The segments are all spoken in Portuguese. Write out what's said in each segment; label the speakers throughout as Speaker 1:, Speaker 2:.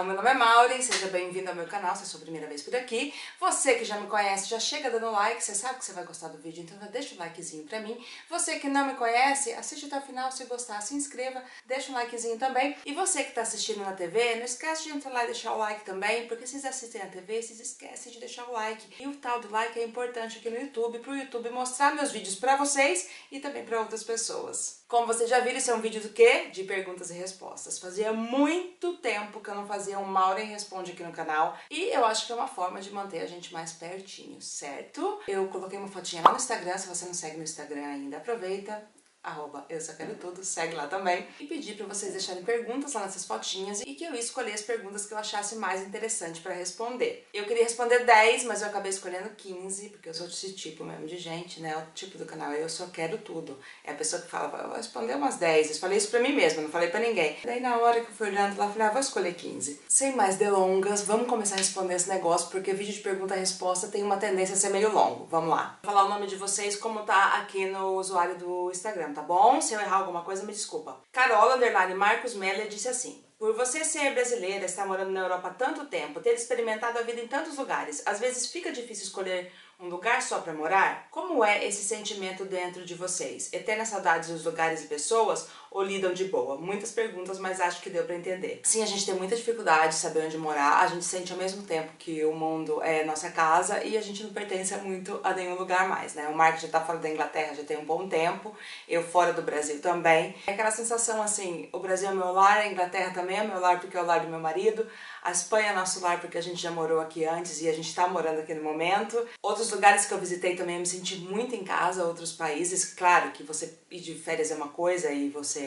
Speaker 1: Olá, meu nome é Maureen, seja bem-vindo ao meu canal se é a sua primeira vez por aqui. Você que já me conhece, já chega dando like, você sabe que você vai gostar do vídeo, então deixa o likezinho pra mim. Você que não me conhece, assiste até o final, se gostar, se inscreva, deixa um likezinho também. E você que tá assistindo na TV, não esquece de entrar lá e deixar o like também, porque vocês assistem na TV, vocês esquecem de deixar o like. E o tal do like é importante aqui no YouTube, pro YouTube mostrar meus vídeos pra vocês e também pra outras pessoas. Como vocês já viram, esse é um vídeo do quê? De perguntas e respostas. Fazia muito tempo que eu não fazia um Maureen Responde aqui no canal e eu acho que é uma forma de manter a gente mais pertinho, certo? Eu coloquei uma fotinha lá no Instagram, se você não segue no Instagram ainda, aproveita, arroba eu só quero tudo, segue lá também. E pedir para vocês deixarem perguntas lá nessas fotinhas e que eu escolhi as perguntas que eu achasse mais interessante para responder. Eu queria responder 10, mas eu acabei escolhendo 15, porque eu sou esse tipo mesmo de gente, né? O tipo do canal eu só quero tudo. É a pessoa que fala, vou responder umas 10. Eu falei isso pra mim mesma, não falei pra ninguém. Daí na hora que eu fui olhando lá, eu falei, ah, vou escolher 15. Sem mais delongas, vamos começar a responder esse negócio, porque vídeo de pergunta e resposta tem uma tendência a ser meio longo. Vamos lá. Vou falar o nome de vocês como tá aqui no usuário do Instagram tá bom? Se eu errar alguma coisa, me desculpa. Carola, underline Marcos Meller, disse assim. Por você ser brasileira, estar morando na Europa há tanto tempo, ter experimentado a vida em tantos lugares, às vezes fica difícil escolher um lugar só para morar? Como é esse sentimento dentro de vocês? Eternas saudades dos lugares e pessoas ou lidam de boa? Muitas perguntas, mas acho que deu para entender. Sim, a gente tem muita dificuldade de saber onde morar. A gente sente ao mesmo tempo que o mundo é nossa casa e a gente não pertence muito a nenhum lugar mais, né? O Mark já tá fora da Inglaterra já tem um bom tempo, eu fora do Brasil também. É aquela sensação assim, o Brasil é meu lar, a Inglaterra também é meu lar porque é o lar do meu marido, a Espanha é nosso lar porque a gente já morou aqui antes e a gente está morando aqui no momento. Outros lugares que eu visitei também eu me senti muito em casa, outros países. Claro que você ir de férias é uma coisa e você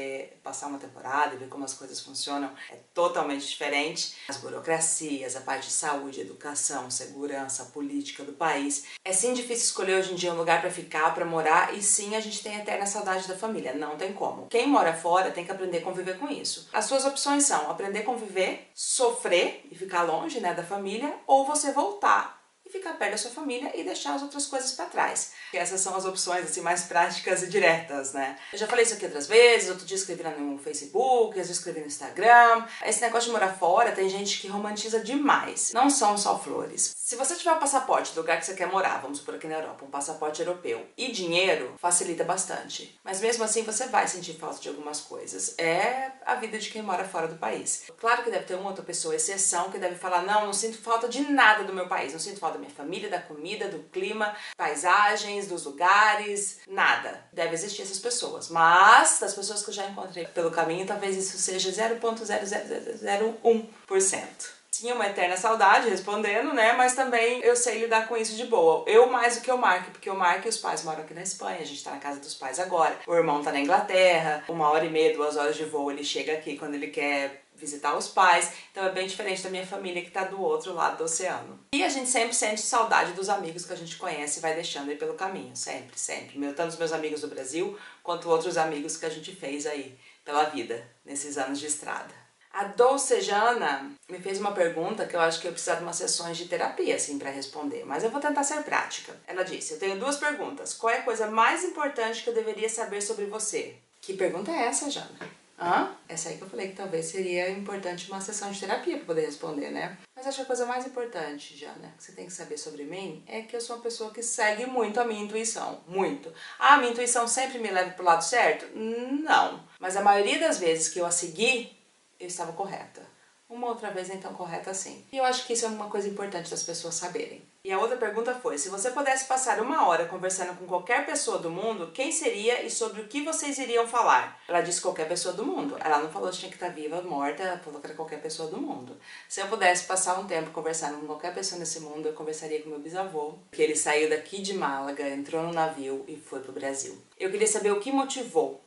Speaker 1: passar uma temporada e ver como as coisas funcionam é totalmente diferente. As burocracias, a parte de saúde, educação, segurança, política do país. É sim difícil escolher hoje em dia um lugar para ficar, para morar e sim a gente tem eterna saudade da família, não tem como. Quem mora fora tem que aprender a conviver com isso. As suas opções são aprender a conviver, sofrer e ficar longe né, da família ou você voltar ficar perto da sua família e deixar as outras coisas para trás. E essas são as opções assim mais práticas e diretas, né? Eu já falei isso aqui outras vezes, outro dia escrevi no Facebook, às vezes escrevi no Instagram. Esse negócio de morar fora tem gente que romantiza demais. Não são só flores. Se você tiver um passaporte do lugar que você quer morar, vamos por aqui na Europa, um passaporte europeu e dinheiro, facilita bastante. Mas mesmo assim você vai sentir falta de algumas coisas. É a vida de quem mora fora do país. Claro que deve ter uma outra pessoa, exceção, que deve falar: não, não sinto falta de nada do meu país, não sinto falta minha família, da comida, do clima, paisagens, dos lugares, nada. Deve existir essas pessoas. Mas das pessoas que eu já encontrei pelo caminho, talvez isso seja 0.0001%. Tinha uma eterna saudade respondendo, né? Mas também eu sei lidar com isso de boa. Eu mais do que o Mark, porque o Mark e os pais moram aqui na Espanha, a gente tá na casa dos pais agora. O irmão tá na Inglaterra, uma hora e meia, duas horas de voo, ele chega aqui quando ele quer visitar os pais, então é bem diferente da minha família que está do outro lado do oceano. E a gente sempre sente saudade dos amigos que a gente conhece e vai deixando aí pelo caminho, sempre, sempre. Meu, tanto os meus amigos do Brasil, quanto outros amigos que a gente fez aí pela vida, nesses anos de estrada. A Dolcejana me fez uma pergunta que eu acho que eu preciso de umas sessões de terapia, assim, para responder, mas eu vou tentar ser prática. Ela disse, eu tenho duas perguntas. Qual é a coisa mais importante que eu deveria saber sobre você? Que pergunta é essa, Jana? Hã? Essa aí que eu falei que talvez seria importante uma sessão de terapia para poder responder, né? Mas acho que a coisa mais importante, já, né, que você tem que saber sobre mim é que eu sou uma pessoa que segue muito a minha intuição. Muito. Ah, minha intuição sempre me leva pro lado certo? Não. Mas a maioria das vezes que eu a segui, eu estava correta. Uma outra vez então correta sim. E eu acho que isso é uma coisa importante das pessoas saberem. E a outra pergunta foi: se você pudesse passar uma hora conversando com qualquer pessoa do mundo, quem seria e sobre o que vocês iriam falar? Ela disse qualquer pessoa do mundo. Ela não falou se tinha que estar viva morta, ela falou que era qualquer pessoa do mundo. Se eu pudesse passar um tempo conversando com qualquer pessoa nesse mundo, eu conversaria com meu bisavô, que ele saiu daqui de Málaga, entrou no navio e foi pro Brasil. Eu queria saber o que motivou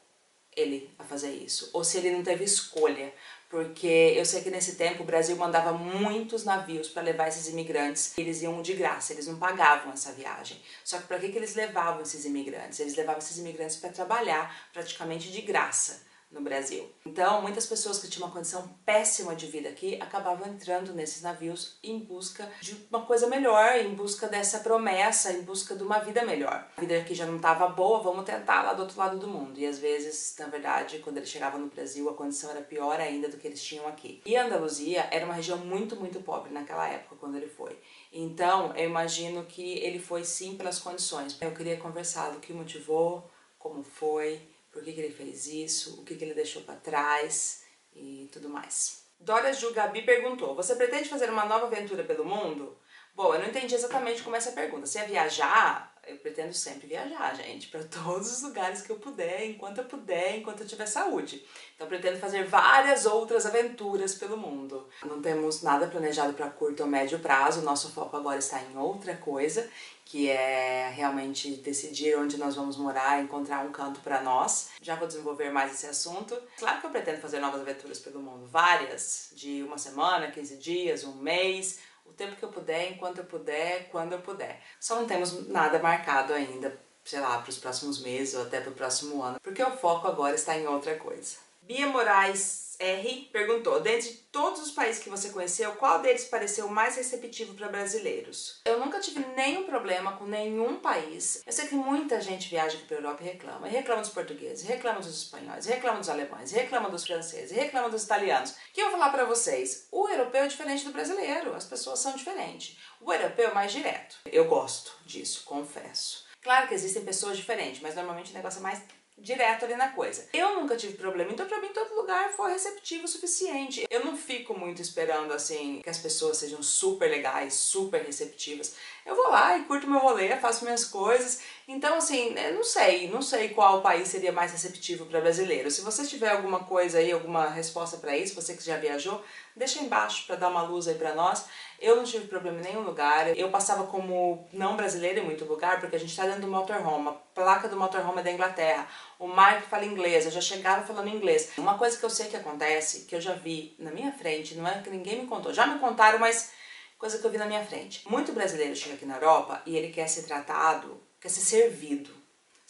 Speaker 1: ele a fazer isso, ou se ele não teve escolha, porque eu sei que nesse tempo o Brasil mandava muitos navios para levar esses imigrantes. Eles iam de graça, eles não pagavam essa viagem. Só que para que, que eles levavam esses imigrantes? Eles levavam esses imigrantes para trabalhar praticamente de graça no Brasil. Então, muitas pessoas que tinham uma condição péssima de vida aqui acabavam entrando nesses navios em busca de uma coisa melhor, em busca dessa promessa, em busca de uma vida melhor. A vida aqui já não estava boa, vamos tentar lá do outro lado do mundo. E às vezes, na verdade, quando eles chegavam no Brasil, a condição era pior ainda do que eles tinham aqui. E Andaluzia era uma região muito, muito pobre naquela época, quando ele foi. Então, eu imagino que ele foi sim pelas condições. Eu queria conversar do que motivou, como foi, por que, que ele fez isso, o que, que ele deixou para trás e tudo mais. Dora Ju Gabi perguntou: Você pretende fazer uma nova aventura pelo mundo? Bom, eu não entendi exatamente como é essa pergunta. Se é viajar, eu pretendo sempre viajar, gente, para todos os lugares que eu puder, enquanto eu puder, enquanto eu tiver saúde. Então, pretendo fazer várias outras aventuras pelo mundo. Não temos nada planejado para curto ou médio prazo, nosso foco agora está em outra coisa, que é realmente decidir onde nós vamos morar, encontrar um canto para nós. Já vou desenvolver mais esse assunto. Claro que eu pretendo fazer novas aventuras pelo mundo, várias, de uma semana, 15 dias, um mês, o tempo que eu puder, enquanto eu puder, quando eu puder. Só não temos nada marcado ainda, sei lá, para os próximos meses ou até para o próximo ano, porque o foco agora está em outra coisa. Bia Moraes R perguntou: dentre todos os países que você conheceu, qual deles pareceu mais receptivo para brasileiros? Eu nunca tive nenhum problema com nenhum país. Eu sei que muita gente viaja aqui para a Europa e reclama. Reclama dos portugueses, reclama dos espanhóis, reclama dos alemães, reclama dos franceses, reclama dos italianos. Que eu vou falar para vocês: o europeu é diferente do brasileiro. As pessoas são diferentes. O europeu é mais direto. Eu gosto disso, confesso. Claro que existem pessoas diferentes, mas normalmente o negócio é mais direto ali na coisa. Eu nunca tive problema, então para mim todo lugar foi receptivo o suficiente. Eu não fico muito esperando assim que as pessoas sejam super legais, super receptivas. Eu vou lá e curto meu rolê, faço minhas coisas. Então assim, eu não sei, não sei qual país seria mais receptivo para brasileiro. Se você tiver alguma coisa aí, alguma resposta para isso, você que já viajou, deixa embaixo para dar uma luz aí para nós. Eu não tive problema em nenhum lugar. Eu passava como não brasileira em muito lugar, porque a gente está dentro do motorhome. A placa do motorhome é da Inglaterra. O Mike fala inglês, eu já chegava falando inglês. Uma coisa que eu sei que acontece, que eu já vi na minha frente, não é que ninguém me contou. Já me contaram, mas coisa que eu vi na minha frente. Muito brasileiro chega aqui na Europa e ele quer ser tratado, quer ser servido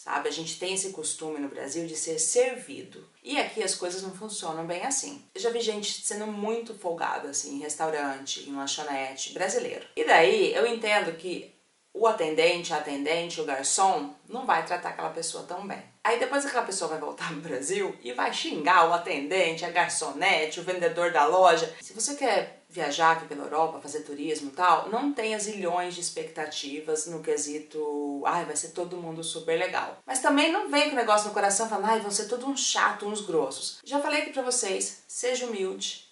Speaker 1: sabe? A gente tem esse costume no Brasil de ser servido. E aqui as coisas não funcionam bem assim. Eu já vi gente sendo muito folgada, assim, em restaurante, em lanchonete, brasileiro. E daí eu entendo que o atendente, a atendente, o garçom não vai tratar aquela pessoa tão bem. Aí depois aquela pessoa vai voltar pro Brasil e vai xingar o atendente, a garçonete, o vendedor da loja. Se você quer viajar aqui pela Europa, fazer turismo e tal, não tenha zilhões de expectativas no quesito, ai, vai ser todo mundo super legal. Mas também não vem com o negócio no coração falando, ai, vão ser todo um chato, uns grossos. Já falei aqui pra vocês, seja humilde.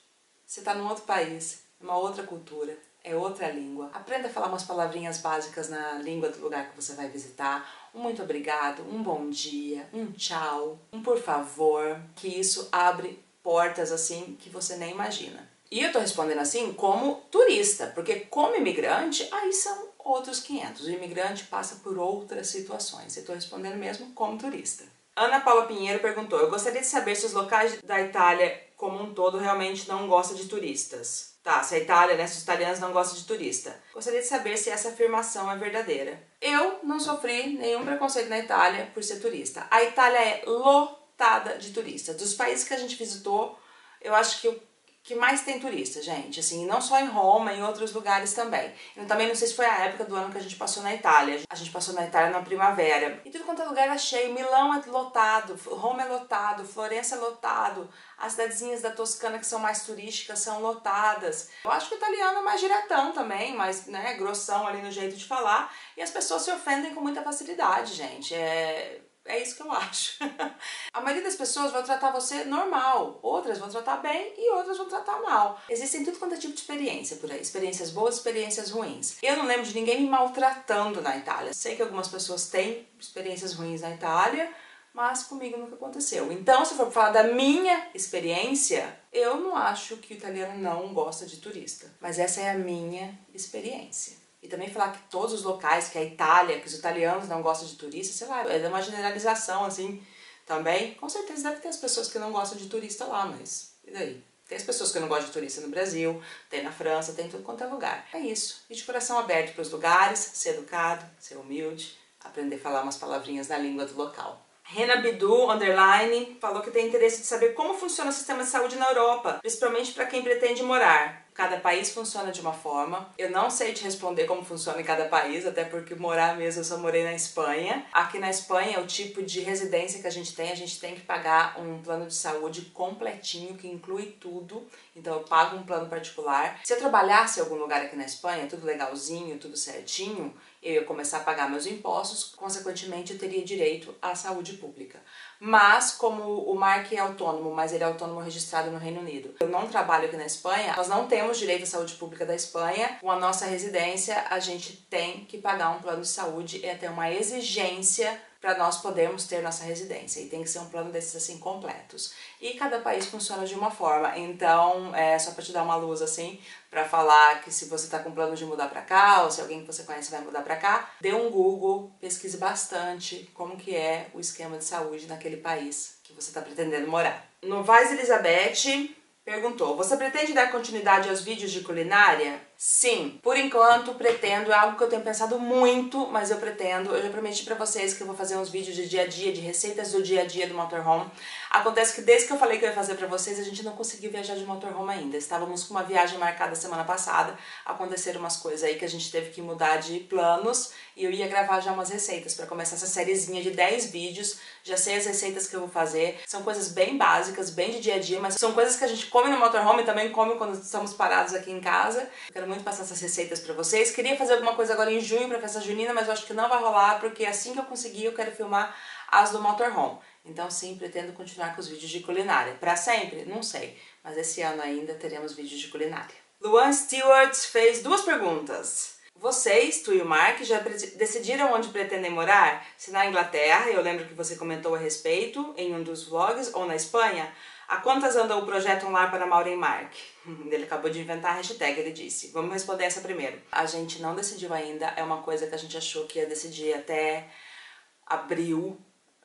Speaker 1: Você tá num outro país, uma outra cultura, é outra língua. Aprenda a falar umas palavrinhas básicas na língua do lugar que você vai visitar um muito obrigado, um bom dia, um tchau, um por favor, que isso abre portas assim que você nem imagina. E eu tô respondendo assim como turista, porque como imigrante, aí são outros 500. O imigrante passa por outras situações. Eu tô respondendo mesmo como turista. Ana Paula Pinheiro perguntou: Eu gostaria de saber se os locais da Itália como um todo realmente não gostam de turistas. Tá, se a Itália, né, se os italianos não gostam de turista. Gostaria de saber se essa afirmação é verdadeira. Eu não sofri nenhum preconceito na Itália por ser turista. A Itália é lotada de turistas. Dos países que a gente visitou, eu acho que o que mais tem turista, gente, assim, não só em Roma, em outros lugares também. Eu também não sei se foi a época do ano que a gente passou na Itália. A gente passou na Itália na primavera. E tudo quanto é lugar é cheio. Milão é lotado, Roma é lotado, Florença é lotado. As cidadezinhas da Toscana que são mais turísticas são lotadas. Eu acho que o italiano é mais diretão também, mais, né, grossão ali no jeito de falar. E as pessoas se ofendem com muita facilidade, gente. É é isso que eu acho. a maioria das pessoas vão tratar você normal, outras vão tratar bem e outras vão tratar mal. Existem tudo quanto é tipo de experiência por aí, experiências boas, experiências ruins. Eu não lembro de ninguém me maltratando na Itália. Sei que algumas pessoas têm experiências ruins na Itália, mas comigo nunca aconteceu. Então, se for falar da minha experiência, eu não acho que o italiano não gosta de turista, mas essa é a minha experiência. E também falar que todos os locais, que a Itália, que os italianos não gostam de turista, sei lá, é uma generalização assim também. Com certeza deve ter as pessoas que não gostam de turista lá, mas e daí? Tem as pessoas que não gostam de turista no Brasil, tem na França, tem tudo quanto é lugar. É isso. E de coração aberto para os lugares, ser educado, ser humilde, aprender a falar umas palavrinhas na língua do local. Rena Bidu, underline, falou que tem interesse de saber como funciona o sistema de saúde na Europa, principalmente para quem pretende morar. Cada país funciona de uma forma. Eu não sei te responder como funciona em cada país, até porque morar mesmo eu só morei na Espanha. Aqui na Espanha, o tipo de residência que a gente tem, a gente tem que pagar um plano de saúde completinho que inclui tudo. Então eu pago um plano particular. Se eu trabalhasse em algum lugar aqui na Espanha, tudo legalzinho, tudo certinho, eu ia começar a pagar meus impostos, consequentemente eu teria direito à saúde pública. Mas, como o Mark é autônomo, mas ele é autônomo registrado no Reino Unido, eu não trabalho aqui na Espanha, nós não temos direito à saúde pública da Espanha. Com a nossa residência, a gente tem que pagar um plano de saúde, é até uma exigência para nós podermos ter nossa residência. E tem que ser um plano desses assim completos. E cada país funciona de uma forma. Então, é só para te dar uma luz assim, para falar que se você está com plano de mudar para cá, ou se alguém que você conhece vai mudar para cá, dê um Google, pesquise bastante como que é o esquema de saúde naquele país que você está pretendendo morar. Novaes Elizabeth perguntou: Você pretende dar continuidade aos vídeos de culinária? Sim, por enquanto pretendo, é algo que eu tenho pensado muito, mas eu pretendo, eu já prometi para vocês que eu vou fazer uns vídeos de dia a dia, de receitas do dia a dia do motorhome. Acontece que desde que eu falei que eu ia fazer para vocês, a gente não conseguiu viajar de motorhome ainda. Estávamos com uma viagem marcada semana passada, aconteceram umas coisas aí que a gente teve que mudar de planos e eu ia gravar já umas receitas para começar essa sériezinha de 10 vídeos. Já sei as receitas que eu vou fazer. São coisas bem básicas, bem de dia a dia, mas são coisas que a gente come no motorhome e também come quando estamos parados aqui em casa. quero quero muito passar essas receitas para vocês. Queria fazer alguma coisa agora em junho para festa junina, mas eu acho que não vai rolar, porque assim que eu conseguir eu quero filmar as do motorhome. Então sim, pretendo continuar com os vídeos de culinária. Para sempre? Não sei, mas esse ano ainda teremos vídeos de culinária. Luan Stewart fez duas perguntas. Vocês, tu e o Mark, já decidiram onde pretendem morar? Se na Inglaterra, eu lembro que você comentou a respeito em um dos vlogs, ou na Espanha? A quantas anda o projeto Um Lar para Maureen Mark? Ele acabou de inventar a hashtag, ele disse. Vamos responder essa primeiro. A gente não decidiu ainda, é uma coisa que a gente achou que ia decidir até abril,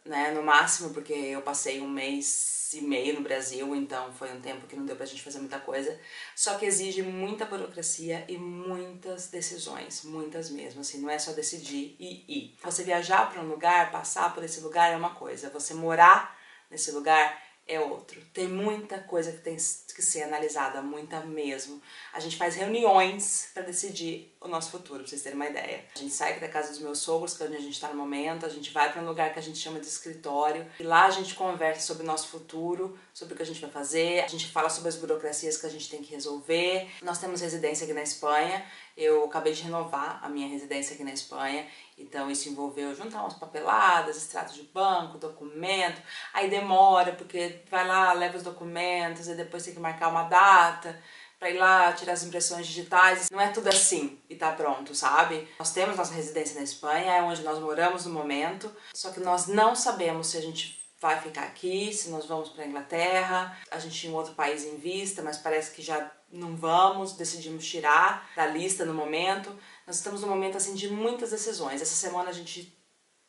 Speaker 1: né, no máximo, porque eu passei um mês e meio no Brasil, então foi um tempo que não deu pra gente fazer muita coisa. Só que exige muita burocracia e muitas decisões, muitas mesmo, assim, não é só decidir e ir. Você viajar para um lugar, passar por esse lugar é uma coisa, você morar nesse lugar é outro. Tem muita coisa que tem que ser analisada, muita mesmo. A gente faz reuniões para decidir o nosso futuro, pra vocês terem uma ideia. A gente sai da casa dos meus sogros, que é onde a gente está no momento, a gente vai para um lugar que a gente chama de escritório, e lá a gente conversa sobre o nosso futuro, sobre o que a gente vai fazer, a gente fala sobre as burocracias que a gente tem que resolver. Nós temos residência aqui na Espanha, eu acabei de renovar a minha residência aqui na Espanha então isso envolveu juntar umas papeladas, extratos de banco, documento, aí demora porque vai lá, leva os documentos e depois tem que marcar uma data para ir lá tirar as impressões digitais. Não é tudo assim e tá pronto, sabe? Nós temos nossa residência na Espanha, é onde nós moramos no momento, só que nós não sabemos se a gente vai ficar aqui, se nós vamos para Inglaterra. A gente tinha um outro país em vista, mas parece que já não vamos, decidimos tirar da lista no momento. Nós estamos num momento assim de muitas decisões. Essa semana a gente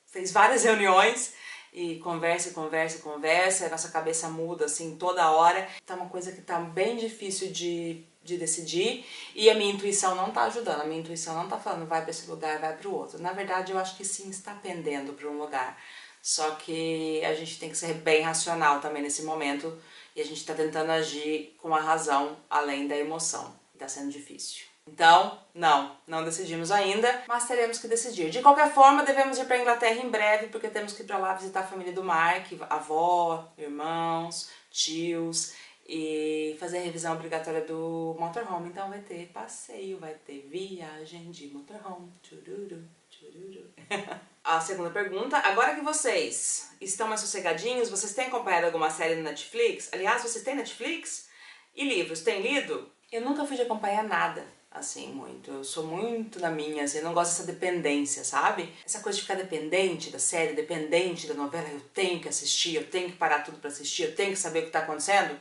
Speaker 1: fez várias reuniões e conversa, conversa, conversa, a nossa cabeça muda assim toda hora. Tá uma coisa que tá bem difícil de, de decidir e a minha intuição não tá ajudando. A minha intuição não tá falando vai para esse lugar, vai para o outro. Na verdade, eu acho que sim está pendendo para um lugar. Só que a gente tem que ser bem racional também nesse momento e a gente está tentando agir com a razão além da emoção. Está sendo difícil. Então, não, não decidimos ainda, mas teremos que decidir. De qualquer forma, devemos ir para a Inglaterra em breve, porque temos que ir para lá visitar a família do Mark, avó, irmãos, tios e fazer a revisão obrigatória do motorhome. Então vai ter passeio, vai ter viagem de motorhome. Tchururu. A segunda pergunta, agora que vocês estão mais sossegadinhos, vocês têm acompanhado alguma série no Netflix? Aliás, vocês têm Netflix? E livros, têm lido? Eu nunca fui de acompanhar nada assim, muito. Eu sou muito na minha, assim, eu não gosto dessa dependência, sabe? Essa coisa de ficar dependente da série, dependente da novela, eu tenho que assistir, eu tenho que parar tudo para assistir, eu tenho que saber o que tá acontecendo.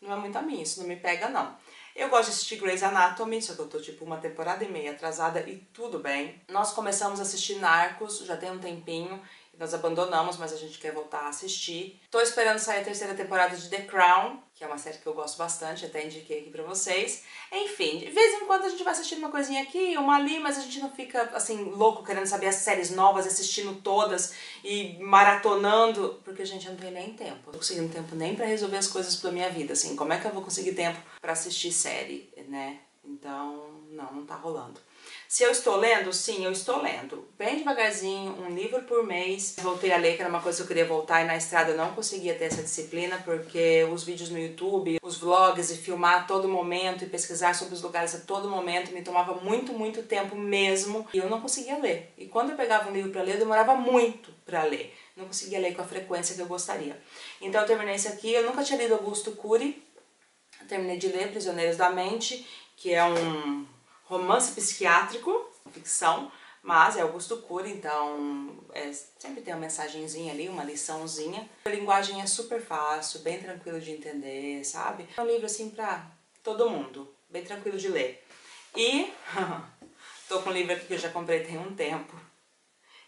Speaker 1: Não é muito a mim, isso não me pega não. Eu gosto de assistir Grey's Anatomy, só que eu tô tipo uma temporada e meia atrasada e tudo bem. Nós começamos a assistir Narcos já tem um tempinho nós abandonamos, mas a gente quer voltar a assistir. Tô esperando sair a terceira temporada de The Crown, que é uma série que eu gosto bastante, até indiquei aqui pra vocês. Enfim, de vez em quando a gente vai assistindo uma coisinha aqui, uma ali, mas a gente não fica assim louco querendo saber as séries novas, assistindo todas e maratonando, porque a gente não tem nem tempo. Não tô conseguindo tempo nem para resolver as coisas pela minha vida, assim, como é que eu vou conseguir tempo para assistir série, né? Então, não, não tá rolando. Se eu estou lendo, sim, eu estou lendo. Bem devagarzinho, um livro por mês. Voltei a ler, que era uma coisa que eu queria voltar, e na estrada eu não conseguia ter essa disciplina, porque os vídeos no YouTube, os vlogs, e filmar a todo momento, e pesquisar sobre os lugares a todo momento, me tomava muito, muito tempo mesmo, e eu não conseguia ler. E quando eu pegava um livro para ler, demorava muito para ler. Não conseguia ler com a frequência que eu gostaria. Então eu terminei esse aqui, eu nunca tinha lido Augusto Cury, terminei de ler Prisioneiros da Mente, que é um romance psiquiátrico, ficção, mas é Augusto Cury, então é, sempre tem uma mensagenzinha ali, uma liçãozinha. A linguagem é super fácil, bem tranquilo de entender, sabe? É um livro assim pra todo mundo, bem tranquilo de ler. E tô com um livro aqui que eu já comprei tem um tempo,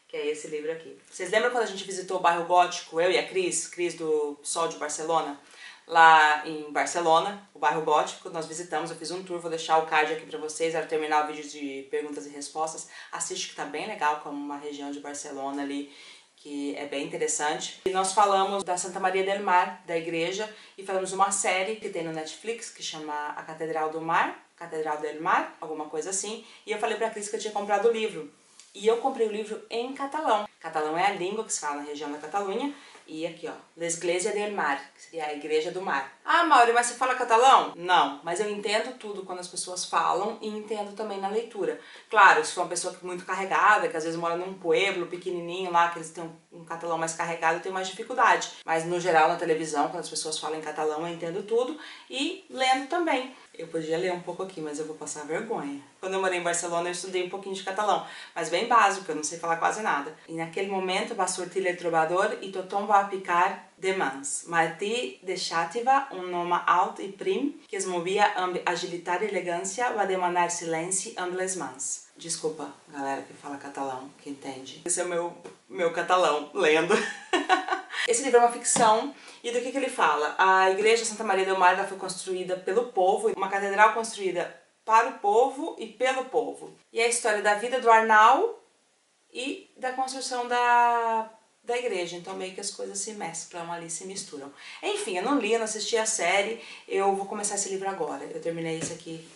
Speaker 1: que é esse livro aqui. Vocês lembram quando a gente visitou o bairro Gótico, eu e a Cris, Cris do Sol de Barcelona? Lá em Barcelona, o bairro Gótico, nós visitamos, eu fiz um tour, vou deixar o card aqui pra vocês, era terminar o vídeo de perguntas e respostas, assiste que tá bem legal, como uma região de Barcelona ali, que é bem interessante. E nós falamos da Santa Maria del Mar, da igreja, e falamos uma série que tem no Netflix, que chama A Catedral do Mar, Catedral del Mar, alguma coisa assim, e eu falei pra Cris que eu tinha comprado o livro. E eu comprei o livro em catalão. Catalão é a língua que se fala na região da Catalunha, e aqui, ó, L'Església del Mar, que seria a Igreja do Mar. Ah, Mauro, mas você fala catalão? Não, mas eu entendo tudo quando as pessoas falam e entendo também na leitura. Claro, se for uma pessoa muito carregada, que às vezes mora num pueblo pequenininho lá, que eles têm um, um catalão mais carregado, tem mais dificuldade. Mas no geral, na televisão, quando as pessoas falam em catalão, eu entendo tudo e lendo também. Eu podia ler um pouco aqui, mas eu vou passar vergonha. Quando eu morei em Barcelona, eu estudei um pouquinho de catalão, mas bem básico, eu não sei falar quase nada. E naquele momento va sortir el trobador e tothom va picar de mans. Martí de Xàtiva, um nome alto e prim, que es movia amb agilitat e elegância, va demanar silêncio amb les mans. Desculpa, galera que fala catalão, que entende. Esse é o meu, meu catalão, lendo. Esse livro é uma ficção e do que, que ele fala? A igreja Santa Maria del Mar foi construída pelo povo, uma catedral construída para o povo e pelo povo. E é a história da vida do Arnal e da construção da, da igreja. Então meio que as coisas se mesclam ali, se misturam. Enfim, eu não li, eu não assisti a série, eu vou começar esse livro agora. Eu terminei esse aqui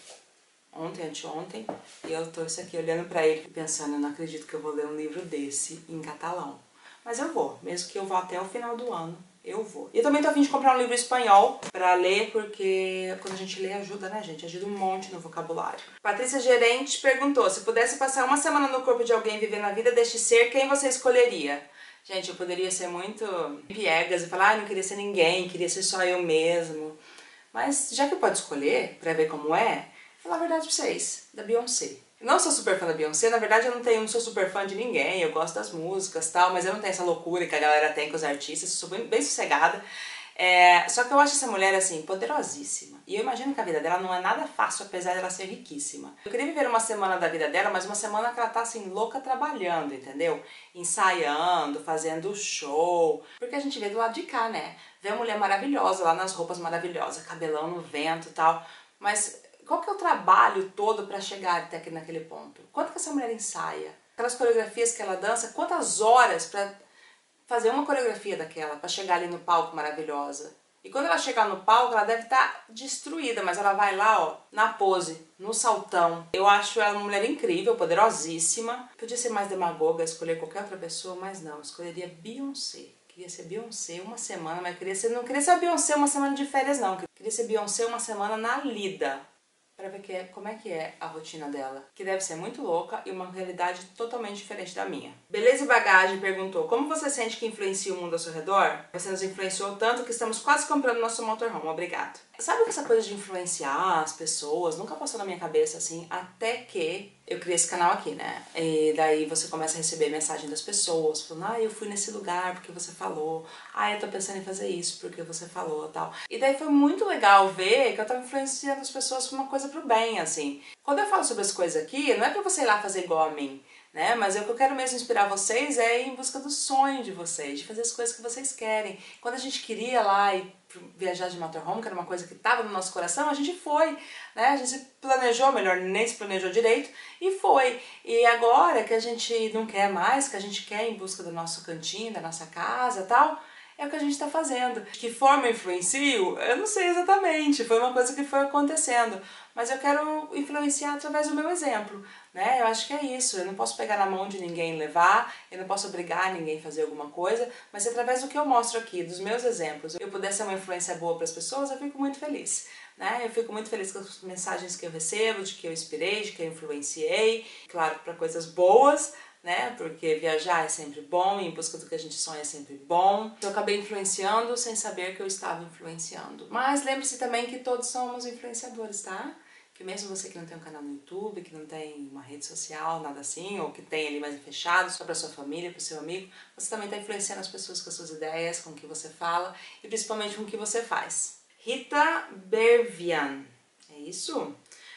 Speaker 1: ontem, anteontem, e eu tô esse aqui olhando para ele pensando, eu não acredito que eu vou ler um livro desse em catalão. Mas eu vou, mesmo que eu vá até o final do ano, eu vou. E eu também tô afim de comprar um livro espanhol pra ler, porque quando a gente lê ajuda, né, gente? Ajuda um monte no vocabulário. Patrícia Gerente perguntou, se pudesse passar uma semana no corpo de alguém vivendo a vida deste ser, quem você escolheria? Gente, eu poderia ser muito piegas e falar, ah, não queria ser ninguém, queria ser só eu mesmo. Mas já que pode escolher, pra ver como é, falar a verdade pra vocês, da Beyoncé. Não sou super fã da Beyoncé, na verdade eu não tenho, não sou super fã de ninguém, eu gosto das músicas tal, mas eu não tenho essa loucura que a galera tem com os artistas, sou bem, bem sossegada. É, só que eu acho essa mulher assim, poderosíssima. E eu imagino que a vida dela não é nada fácil, apesar dela ser riquíssima. Eu queria viver uma semana da vida dela, mas uma semana que ela tá assim, louca trabalhando, entendeu? Ensaiando, fazendo show. Porque a gente vê do lado de cá, né? Vê a mulher maravilhosa lá nas roupas maravilhosas, cabelão no vento e tal. Mas qual que é o trabalho todo para chegar até aqui naquele ponto? Quanto que essa mulher ensaia? Aquelas coreografias que ela dança, quantas horas para fazer uma coreografia daquela, para chegar ali no palco maravilhosa? E quando ela chegar no palco, ela deve estar tá destruída, mas ela vai lá, ó, na pose, no saltão. Eu acho ela uma mulher incrível, poderosíssima. Podia ser mais demagoga, escolher qualquer outra pessoa, mas não, escolheria Beyoncé. Queria ser Beyoncé uma semana, mas queria ser, não queria ser Beyoncé uma semana de férias, não. Queria ser Beyoncé uma semana na lida para ver que é, como é que é a rotina dela, que deve ser muito louca e uma realidade totalmente diferente da minha. Beleza e Bagagem perguntou, como você sente que influencia o mundo ao seu redor? Você nos influenciou tanto que estamos quase comprando nosso motorhome, obrigado. Sabe que essa coisa de influenciar as pessoas nunca passou na minha cabeça assim, até que eu criei esse canal aqui, né? E daí você começa a receber mensagem das pessoas, falando, ah, eu fui nesse lugar porque você falou, ah, eu tô pensando em fazer isso porque você falou tal. E daí foi muito legal ver que eu tava influenciando as pessoas por uma coisa pro bem, assim. Quando eu falo sobre as coisas aqui, não é pra você ir lá fazer igual a mim, né? Mas o que eu quero mesmo inspirar vocês é ir em busca do sonho de vocês, de fazer as coisas que vocês querem. Quando a gente queria lá e viajar de motorhome, que era uma coisa que estava no nosso coração, a gente foi, né? A gente planejou, melhor, nem se planejou direito e foi. E agora que a gente não quer mais, que a gente quer ir em busca do nosso cantinho, da nossa casa, tal, é o que a gente está fazendo. Que forma influencio? Eu não sei exatamente, foi uma coisa que foi acontecendo. Mas eu quero influenciar através do meu exemplo, né? Eu acho que é isso. Eu não posso pegar na mão de ninguém e levar, eu não posso obrigar ninguém a fazer alguma coisa, mas através do que eu mostro aqui, dos meus exemplos, eu puder ser uma influência boa para as pessoas, eu fico muito feliz. Né? Eu fico muito feliz com as mensagens que eu recebo, de que eu inspirei, de que eu influenciei, claro, para coisas boas, né? Porque viajar é sempre bom, em busca do que a gente sonha é sempre bom. Eu acabei influenciando sem saber que eu estava influenciando. Mas lembre-se também que todos somos influenciadores, tá? Que mesmo você que não tem um canal no YouTube, que não tem uma rede social, nada assim, ou que tem ali mais fechado, só para sua família, para seu amigo, você também está influenciando as pessoas com as suas ideias, com o que você fala e principalmente com o que você faz. Rita Bervian, é isso?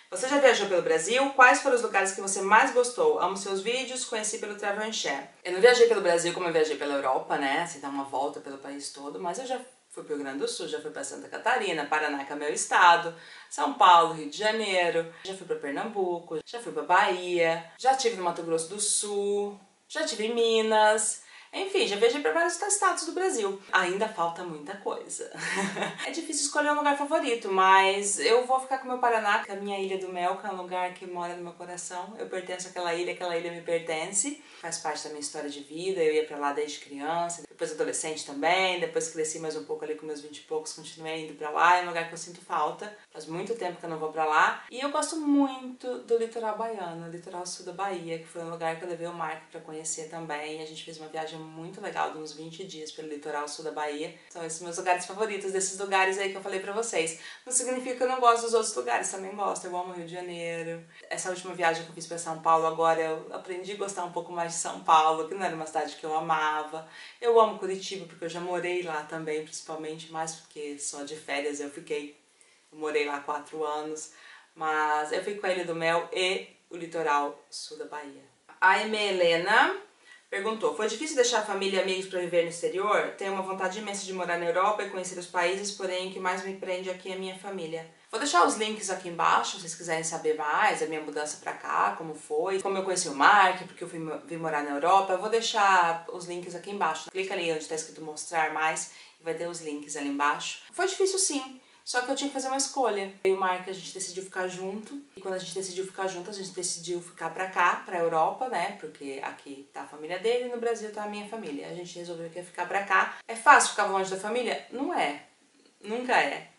Speaker 1: Você já viajou pelo Brasil? Quais foram os lugares que você mais gostou? Amo seus vídeos, conheci pelo Travel and Share. Eu não viajei pelo Brasil como eu viajei pela Europa, né? Assim, dar uma volta pelo país todo, mas eu já fui pro Grande do Sul, já fui para Santa Catarina, Paraná, que é meu estado, São Paulo, Rio de Janeiro, já fui para Pernambuco, já fui para Bahia, já tive no Mato Grosso do Sul, já tive em Minas, enfim, já viajei para vários estados do Brasil. Ainda falta muita coisa. é difícil escolher um lugar favorito, mas eu vou ficar com o meu Paraná, que é a minha ilha do Mel, que é um lugar que mora no meu coração. Eu pertenço àquela ilha, aquela ilha me pertence. Faz parte da minha história de vida. Eu ia para lá desde criança, depois adolescente também, depois cresci mais um pouco ali com meus 20 e poucos, continuei indo para lá. É um lugar que eu sinto falta. Faz muito tempo que eu não vou para lá. E eu gosto muito do litoral baiano, o litoral sul da Bahia, que foi um lugar que eu levei o Marco para conhecer também. A gente fez uma viagem muito legal de uns 20 dias pelo litoral sul da Bahia. São esses meus lugares favoritos, desses lugares aí que eu falei pra vocês. Não significa que eu não gosto dos outros lugares, também gosto. Eu amo Rio de Janeiro. Essa última viagem que eu fiz pra São Paulo agora, eu aprendi a gostar um pouco mais de São Paulo, que não era uma cidade que eu amava. Eu amo Curitiba, porque eu já morei lá também, principalmente, mais porque só de férias eu fiquei. Eu morei lá quatro anos. Mas eu fico com a Ilha do Mel e o litoral sul da Bahia. Eme Helena Perguntou: Foi difícil deixar a família e amigos para viver no exterior? Tenho uma vontade imensa de morar na Europa e conhecer os países, porém o que mais me prende aqui é a minha família. Vou deixar os links aqui embaixo, se vocês quiserem saber mais, a minha mudança para cá, como foi, como eu conheci o Mark, porque eu fui, vim morar na Europa. Eu vou deixar os links aqui embaixo. Clica ali onde está escrito mostrar mais e vai ter os links ali embaixo. Foi difícil sim, só que eu tinha que fazer uma escolha. Eu e o Mark, a gente decidiu ficar junto. E quando a gente decidiu ficar junto, a gente decidiu ficar pra cá, pra Europa, né? Porque aqui tá a família dele e no Brasil tá a minha família. A gente resolveu que ia ficar pra cá. É fácil ficar longe da família? Não é. Nunca é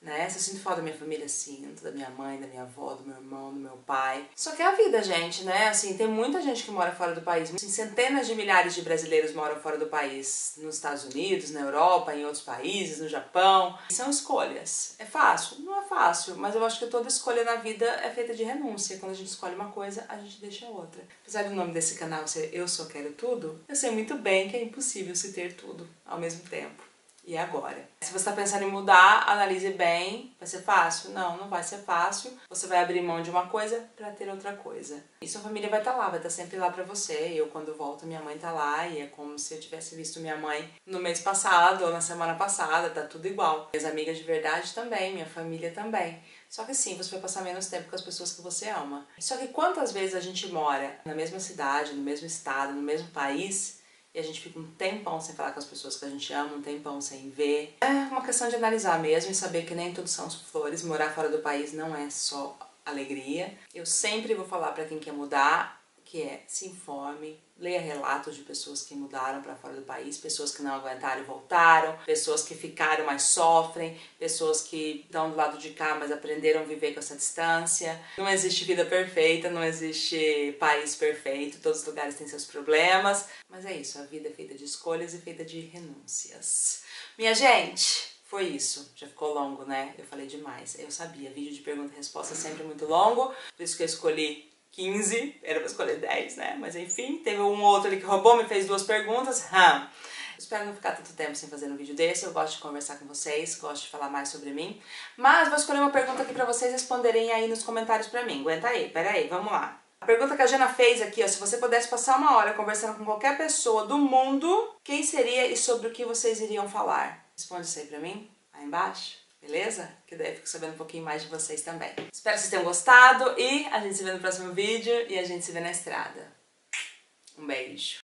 Speaker 1: né? Se eu sinto falta da minha família, sinto, da minha mãe, da minha avó, do meu irmão, do meu pai. Só que é a vida, gente, né? Assim, tem muita gente que mora fora do país. Assim, centenas de milhares de brasileiros moram fora do país, nos Estados Unidos, na Europa, em outros países, no Japão. São escolhas. É fácil? Não é fácil, mas eu acho que toda escolha na vida é feita de renúncia. Quando a gente escolhe uma coisa, a gente deixa outra. Apesar do nome desse canal ser Eu Só Quero Tudo, eu sei muito bem que é impossível se ter tudo ao mesmo tempo e agora. Se você está pensando em mudar, analise bem. Vai ser fácil? Não, não vai ser fácil. Você vai abrir mão de uma coisa para ter outra coisa. E sua família vai estar tá lá, vai estar tá sempre lá para você. Eu, quando volto, minha mãe tá lá e é como se eu tivesse visto minha mãe no mês passado ou na semana passada, tá tudo igual. Minhas amigas de verdade também, minha família também. Só que sim, você vai passar menos tempo com as pessoas que você ama. Só que quantas vezes a gente mora na mesma cidade, no mesmo estado, no mesmo país e a gente fica um tempão sem falar com as pessoas que a gente ama, um tempão sem ver. É uma questão de analisar mesmo e saber que nem tudo são flores. Morar fora do país não é só alegria. Eu sempre vou falar para quem quer mudar que é se informe, leia relatos de pessoas que mudaram para fora do país, pessoas que não aguentaram e voltaram, pessoas que ficaram mas sofrem, pessoas que estão do lado de cá mas aprenderam a viver com essa distância. Não existe vida perfeita, não existe país perfeito, todos os lugares têm seus problemas, mas é isso, a vida é feita de escolhas e feita de renúncias. Minha gente, foi isso. Já ficou longo, né? Eu falei demais. Eu sabia, vídeo de pergunta e resposta é sempre muito longo, por isso que eu escolhi 15, era pra escolher 10, né? Mas enfim, teve um outro ali que roubou, me fez duas perguntas. Hum. Espero não ficar tanto tempo sem fazer um vídeo desse, eu gosto de conversar com vocês, gosto de falar mais sobre mim. Mas vou escolher uma pergunta aqui pra vocês responderem aí nos comentários pra mim. Aguenta aí, pera aí, vamos lá. A pergunta que a Jana fez aqui, ó, se você pudesse passar uma hora conversando com qualquer pessoa do mundo, quem seria e sobre o que vocês iriam falar? Responde isso aí pra mim, aí embaixo. Beleza? Que daí eu fico sabendo um pouquinho mais de vocês também. Espero que vocês tenham gostado e a gente se vê no próximo vídeo e a gente se vê na estrada. Um beijo.